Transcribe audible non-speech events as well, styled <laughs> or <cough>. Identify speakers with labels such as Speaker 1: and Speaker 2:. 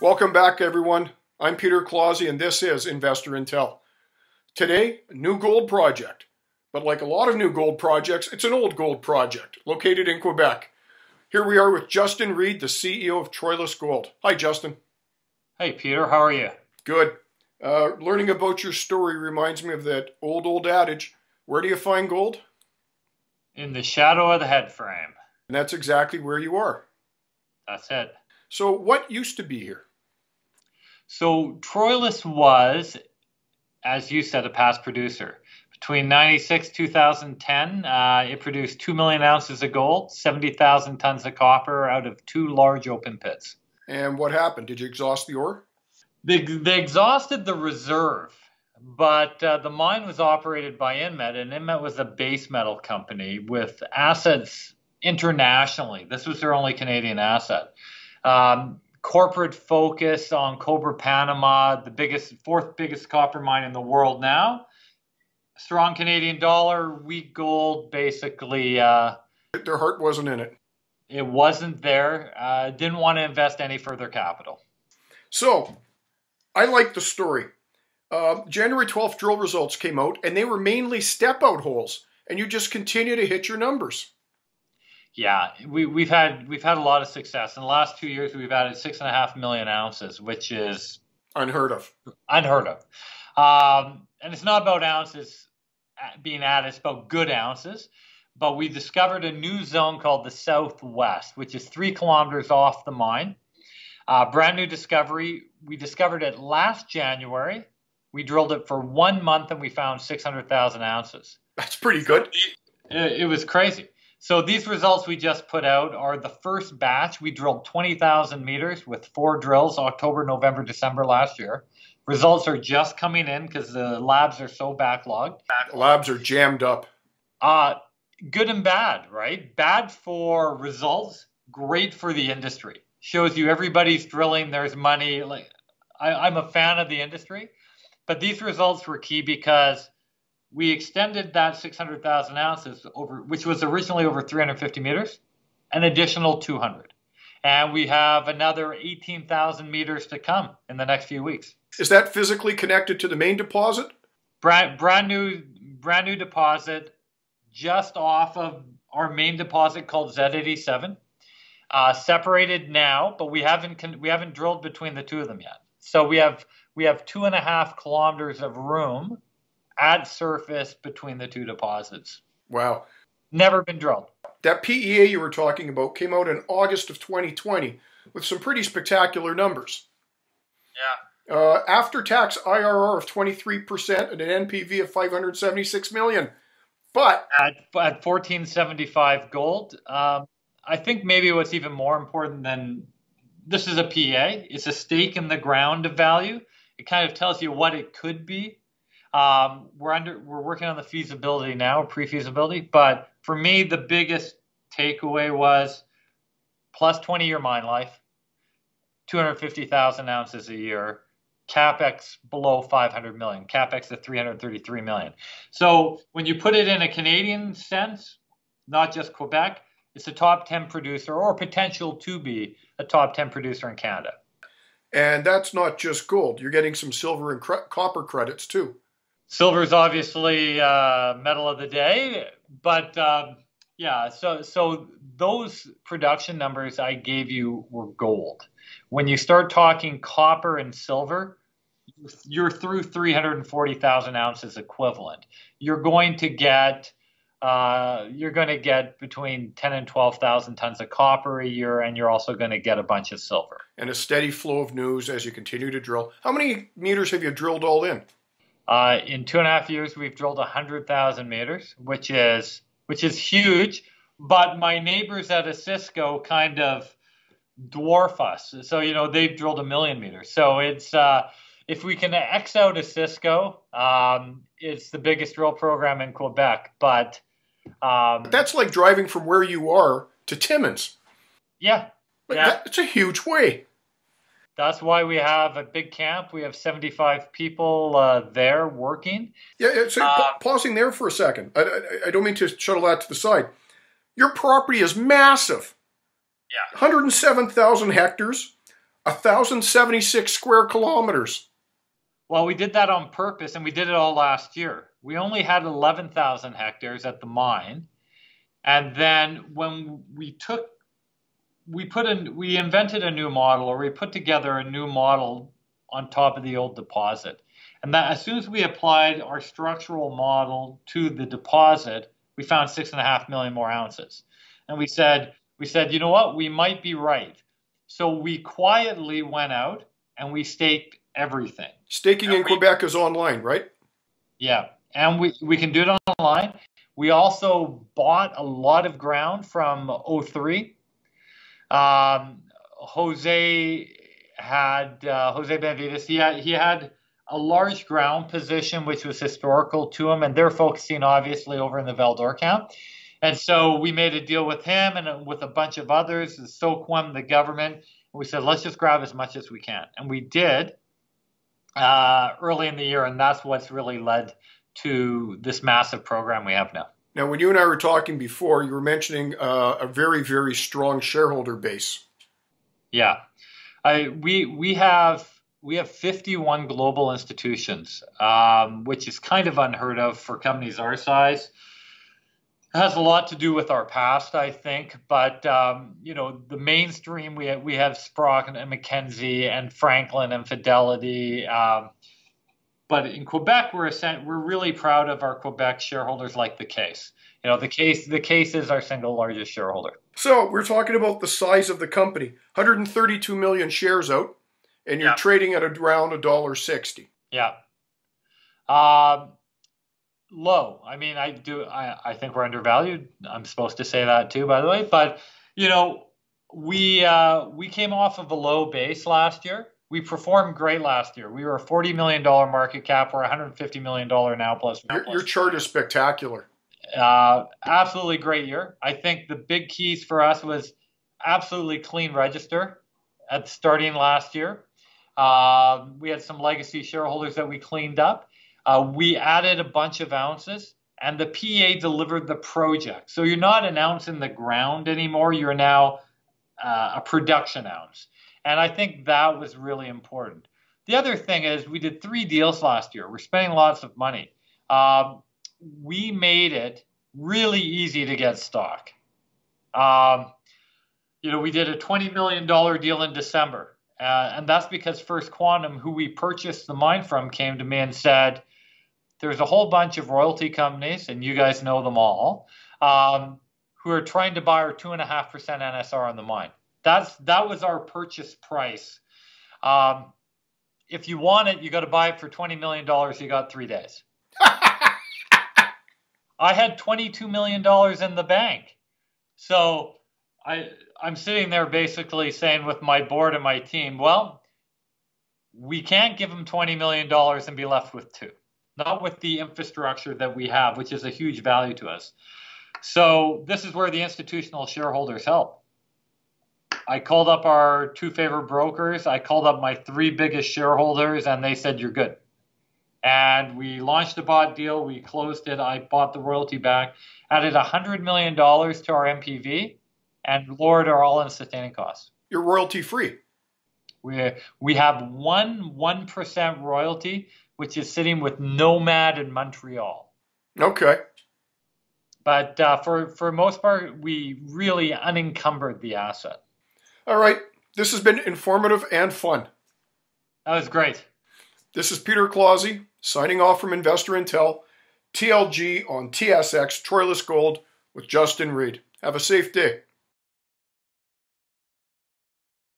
Speaker 1: Welcome back, everyone. I'm Peter Clausi, and this is Investor Intel. Today, a new gold project. But like a lot of new gold projects, it's an old gold project located in Quebec. Here we are with Justin Reid, the CEO of Troilus Gold. Hi, Justin.
Speaker 2: Hey, Peter. How are you?
Speaker 1: Good. Uh, learning about your story reminds me of that old, old adage where do you find gold?
Speaker 2: In the shadow of the head frame.
Speaker 1: And that's exactly where you are.
Speaker 2: That's it.
Speaker 1: So, what used to be here?
Speaker 2: So, Troilus was, as you said, a past producer. Between 96 2010, uh, it produced 2 million ounces of gold, 70,000 tons of copper out of two large open pits.
Speaker 1: And what happened? Did you exhaust the ore?
Speaker 2: They, they exhausted the reserve, but uh, the mine was operated by Inmet, and Inmet was a base metal company with assets internationally. This was their only Canadian asset. Um, corporate focus on Cobre Panama, the biggest, fourth biggest copper mine in the world now. Strong Canadian dollar, weak gold, basically. Uh,
Speaker 1: Their heart wasn't in it.
Speaker 2: It wasn't there. Uh, didn't want to invest any further capital.
Speaker 1: So, I like the story. Uh, January 12th drill results came out, and they were mainly step out holes, and you just continue to hit your numbers.
Speaker 2: Yeah, we, we've had we've had a lot of success in the last two years. We've added six and a half million ounces, which is
Speaker 1: unheard of.
Speaker 2: Unheard of, um, and it's not about ounces being added; it's about good ounces. But we discovered a new zone called the Southwest, which is three kilometers off the mine. Uh, brand new discovery. We discovered it last January. We drilled it for one month and we found 600,000 ounces.
Speaker 1: That's pretty good.
Speaker 2: It, it was crazy. So these results we just put out are the first batch. We drilled 20,000 meters with four drills, October, November, December last year. Results are just coming in because the labs are so backlogged.
Speaker 1: Labs are jammed up.
Speaker 2: Uh, good and bad, right? Bad for results, great for the industry. Shows you everybody's drilling, there's money. Like I, I'm a fan of the industry, but these results were key because we extended that 600,000 ounces over, which was originally over 350 meters, an additional 200. And we have another 18,000 meters to come in the next few weeks.
Speaker 1: Is that physically connected to the main deposit?
Speaker 2: Brand, brand new, brand new deposit, just off of our main deposit called Z87. Uh, separated now, but we haven't we haven't drilled between the two of them yet. So we have we have two and a half kilometers of room at surface between the two deposits.
Speaker 1: Wow.
Speaker 2: Never been drilled.
Speaker 1: That PEA you were talking about came out in August of 2020 with some pretty spectacular numbers.
Speaker 2: Yeah.
Speaker 1: Uh, after tax IRR of 23% and an NPV of 576 million. But
Speaker 2: at, at 1475 gold, um, I think maybe what's even more important than this is a PEA, it's a stake in the ground of value. It kind of tells you what it could be um, we're under we're working on the feasibility now, pre-feasibility. But for me, the biggest takeaway was plus 20 year mine life, 250,000 ounces a year, capex below 500 million, capex at 333 million. So when you put it in a Canadian sense, not just Quebec, it's a top 10 producer or potential to be a top 10 producer in Canada.
Speaker 1: And that's not just gold. You're getting some silver and copper credits too.
Speaker 2: Silver is obviously uh, metal of the day, but um, yeah, so so those production numbers I gave you were gold. When you start talking copper and silver, you're through 340,000 ounces equivalent. You're going to get uh, you're going to get between 10 and 12,000 tons of copper a year, and you're also going to get a bunch of silver.
Speaker 1: And a steady flow of news as you continue to drill. How many meters have you drilled all in?
Speaker 2: Uh, in two and a half years, we've drilled 100,000 meters, which is which is huge. But my neighbors at Osisko kind of dwarf us. So you know they've drilled a million meters. So it's uh, if we can X out Osisko, um, it's the biggest drill program in Quebec. But um,
Speaker 1: that's like driving from where you are to Timmins.
Speaker 2: Yeah,
Speaker 1: yeah. That, it's a huge way.
Speaker 2: That's why we have a big camp. We have 75 people uh, there working.
Speaker 1: Yeah, so uh, pausing there for a second. I, I, I, don't mean to shuttle that to the side. Your property is massive.
Speaker 2: Yeah.
Speaker 1: 107,000 hectares, 1,076 square kilometers.
Speaker 2: Well, we did that on purpose and we did it all last year. We only had 11,000 hectares at the mine. And then when we took, we put in, we invented a new model or we put together a new model on top of the old deposit. And that as soon as we applied our structural model to the deposit, we found six and a half million more ounces. And we said, we said, you know what, we might be right. So we quietly went out and we staked everything.
Speaker 1: Staking
Speaker 2: And
Speaker 1: in
Speaker 2: we-
Speaker 1: Quebec is online, right?
Speaker 2: Yeah, and we, we can do it online. We also bought a lot of ground from O3. Um, Jose had uh, Jose Benavides. He had he had a large ground position which was historical to him, and they're focusing obviously over in the Val-d'Or camp. And so we made a deal with him and with a bunch of others, the SOQUEM, the government. And we said let's just grab as much as we can, and we did uh, early in the year, and that's what's really led to this massive program we have now.
Speaker 1: Now, when you and I were talking before, you were mentioning uh, a very, very strong shareholder base.
Speaker 2: Yeah, I, we we have we have 51 global institutions, um, which is kind of unheard of for companies our size. It has a lot to do with our past, I think, but um, you know the mainstream we have, we have Sprott and Mackenzie and Franklin and Fidelity. Um, but in Quebec, we're we're really proud of our Quebec shareholders, like the Caisse. You know, the Caisse the Caisse is our single largest shareholder.
Speaker 1: So we're talking about the size of the company: 132 million shares out, and you're
Speaker 2: Yeah.
Speaker 1: trading at around a dollar sixty.
Speaker 2: Yeah. Um, low. I mean, I do. I, I think we're undervalued. I'm supposed to say that too, by the way. But you know, we uh, we came off of a low base last year. We performed great last year. We were a 40 million dollar market cap. We're 150 million dollar now plus.
Speaker 1: Your, your chart is spectacular.
Speaker 2: Uh, absolutely great year. I think the big keys for us was absolutely clean register at starting last year. Uh, we had some legacy shareholders that we cleaned up. Uh, we added a bunch of ounces, and the PA delivered the project. So you're not an ounce in the ground anymore. You're now uh, a production ounce. And I think that was really important. The other thing is, we did three deals last year. We're spending lots of money. Um, we made it really easy to get stock. Um, you know, we did a $20 million deal in December. Uh, and that's because First Quantum, who we purchased the mine from, came to me and said, there's a whole bunch of royalty companies, and you guys know them all, um, who are trying to buy our 2.5% NSR on the mine. That's, that was our purchase price. Um, if you want it, you got to buy it for $20 million. You got three days. <laughs> I had $22 million in the bank. So I, I'm sitting there basically saying with my board and my team, well, we can't give them $20 million and be left with two, not with the infrastructure that we have, which is a huge value to us. So this is where the institutional shareholders help. I called up our two favorite brokers. I called up my three biggest shareholders, and they said, You're good and we launched a bought deal. We closed it. I bought the royalty back, added $100 million to our NPV, and lowered our all in sustaining costs.
Speaker 1: You're royalty free.
Speaker 2: We, we have one 1% royalty, which is sitting with Nomad in Montreal.
Speaker 1: Okay.
Speaker 2: But uh, for, for most part, we really unencumbered the asset.
Speaker 1: All right. This has been informative and fun.
Speaker 2: That was great.
Speaker 1: This is Peter Clausi signing off from Investor Intel, TLG on TSX Troilus Gold with Justin Reid. Have a safe day.